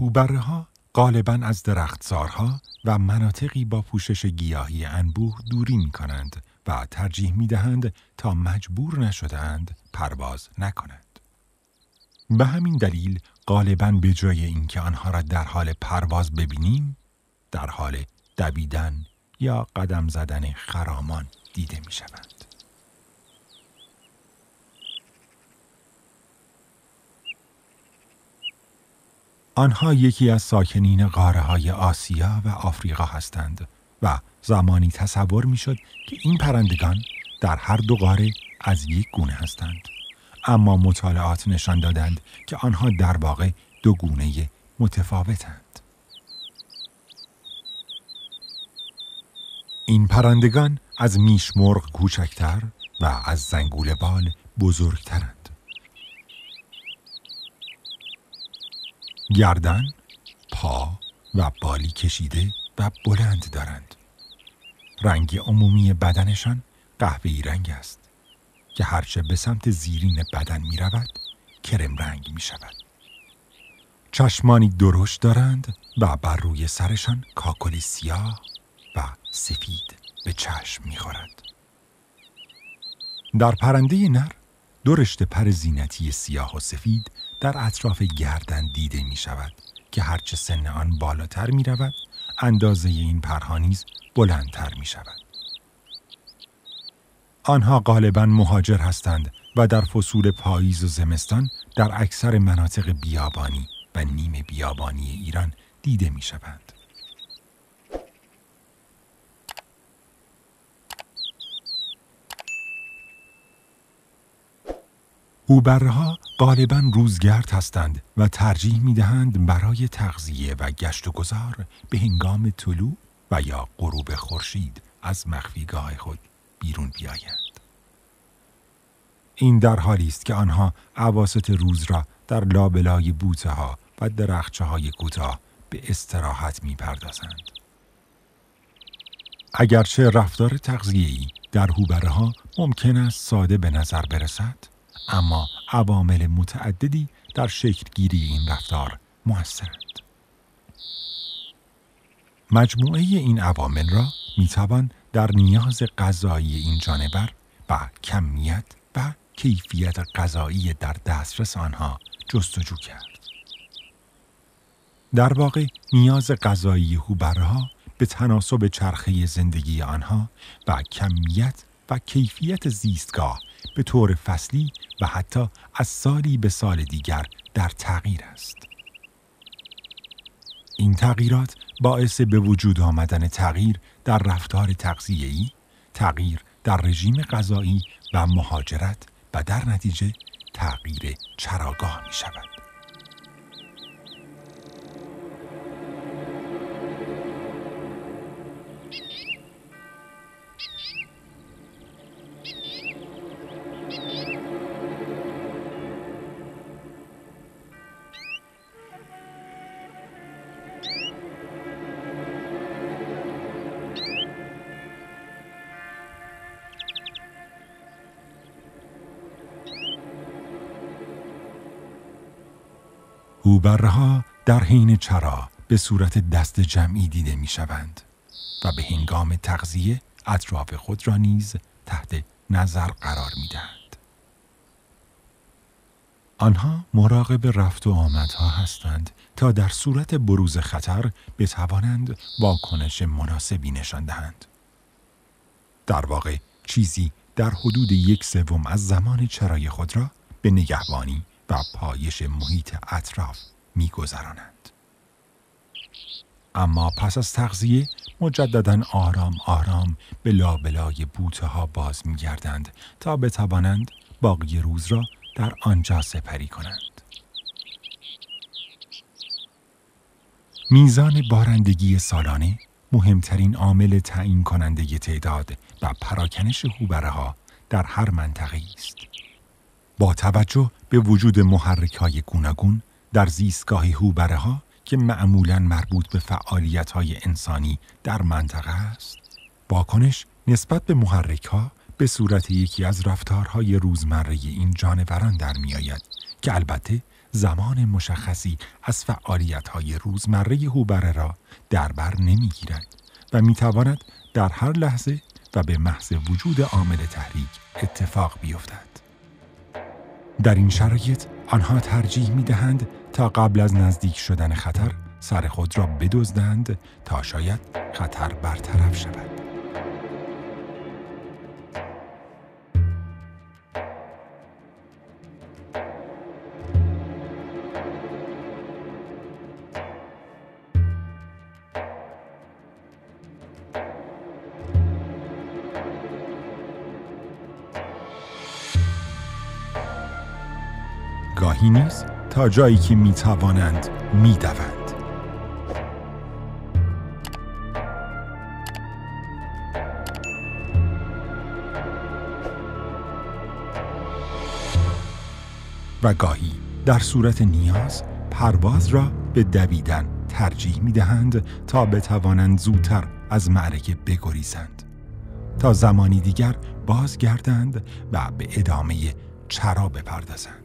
هوبره ها غالبا از درختزارها و مناطقی با پوشش گیاهی انبوه دوری می کنند و ترجیح می دهند تا مجبور نشدهاند پرواز نکنند. به همین دلیل غالبا به جای اینکه آنها را در حال پرواز ببینیم در حال دویدن یا قدم زدن خرامان دیده می شوند. آنها یکی از ساکنین غاره های آسیا و آفریقا هستند و زمانی تصور می شد که این پرندگان در هر دو قاره از یک گونه هستند. اما مطالعات نشان دادند که آنها در واقع دو گونه متفاوتند. این پرندگان از میشمرغ کوچکتر و از زنگول بال بزرگترند. گردن، پا و بالی کشیده و بلند دارند. رنگ عمومی بدنشان قهوه‌ای رنگ است که هرچه به سمت زیرین بدن می رود کرم رنگ می شود. چشمانی درشت دارند و بر روی سرشان کاکلی سیاه و سفید به چشم می خورد. در پرنده نر دو رشته پر زینتی سیاه و سفید در اطراف گردن دیده می شود که هرچه سن آن بالاتر می رود اندازه این پرهانیز بلندتر می شود. آنها غالبا مهاجر هستند و در فصول پاییز و زمستان در اکثر مناطق بیابانی و نیم بیابانی ایران دیده می شوند. هوبرها غالبا روزگرد هستند و ترجیح می دهند برای تغذیه و گشت و گذار به هنگام طلوع و یا غروب خورشید از مخفیگاه خود بیرون بیایند. این در حالی است که آنها عواست روز را در لابلای بوته ها و درخچه های کوتاه به استراحت می پردازند. اگرچه رفتار تغذیه‌ای در هوبره ها ممکن است ساده به نظر برسد، اما عوامل متعددی در شکلگیری این رفتار موثرند. مجموعه این عوامل را می‌توان در نیاز غذایی این جانور و کمیت و کیفیت غذایی در دسترس آنها جستجو کرد. در واقع نیاز غذایی هوبرها به تناسب چرخه زندگی آنها و کمیت و کیفیت زیستگاه به طور فصلی و حتی از سالی به سال دیگر در تغییر است. این تغییرات باعث به وجود آمدن تغییر در رفتار تغذیه‌ای، تغییر در رژیم غذایی و مهاجرت و در نتیجه تغییر چراگاه می شود. هوبرها در حین چرا به صورت دست جمعی دیده می شوند و به هنگام تغذیه اطراف خود را نیز تحت نظر قرار می دهند. آنها مراقب رفت و آمدها هستند تا در صورت بروز خطر بتوانند واکنش مناسبی نشان دهند. در واقع چیزی در حدود یک سوم از زمان چرای خود را به نگهبانی و پایش محیط اطراف میگذرانند. اما پس از تغذیه مجددا آرام آرام به لابلای بوته ها باز می گردند تا بتوانند باقی روز را در آنجا سپری کنند. میزان بارندگی سالانه مهمترین عامل تعیین کننده تعداد و پراکنش هوبره ها در هر منطقه است. با توجه به وجود محرک های گوناگون در زیستگاه هوبره ها که معمولا مربوط به فعالیت های انسانی در منطقه است واکنش نسبت به محرک ها به صورت یکی از رفتارهای روزمره این جانوران در می آید که البته زمان مشخصی از فعالیت های روزمره هوبره را در بر نمی گیرد و می تواند در هر لحظه و به محض وجود عامل تحریک اتفاق بیفتد. در این شرایط آنها ترجیح می دهند تا قبل از نزدیک شدن خطر سر خود را بدزدند تا شاید خطر برطرف شود. گاهی نیز تا جایی که می توانند می دوند. و گاهی در صورت نیاز پرواز را به دویدن ترجیح می دهند تا بتوانند زودتر از معرکه بگریزند تا زمانی دیگر بازگردند و به ادامه چرا بپردازند